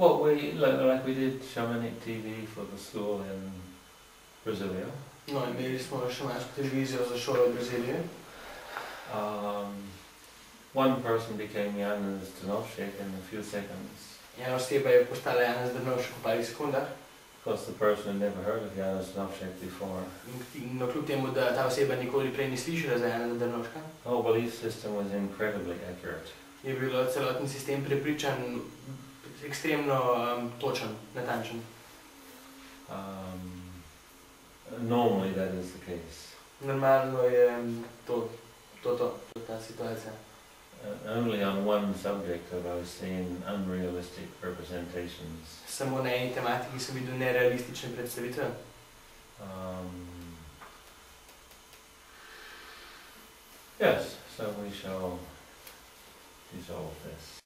Well, we like, like we did Shamanic TV for the school in Brasilia. No, imeli smo šamansko televizijo za šolo v Braziliji. Um, one person became Jan Stanovšek in a few seconds Ena oseba je postala Janez Drnovšek v parih sekundah. because the person had never heard of Jan Stanovšek before. In no, kljub temu, da ta oseba nikoli prej ni slišala za Janeza Drnovška, The whole belief system was incredibly accurate. je bil celoten sistem prepričan ekstremno um, točen, natančen. Um, normally that is the case. Normalno je um, to, to, to, to ta situacija. Uh, only on one subject have I seen unrealistic representations. Samo na eni tematiki sem videl nerealistične predstavitve. Um, yes, so we shall dissolve this.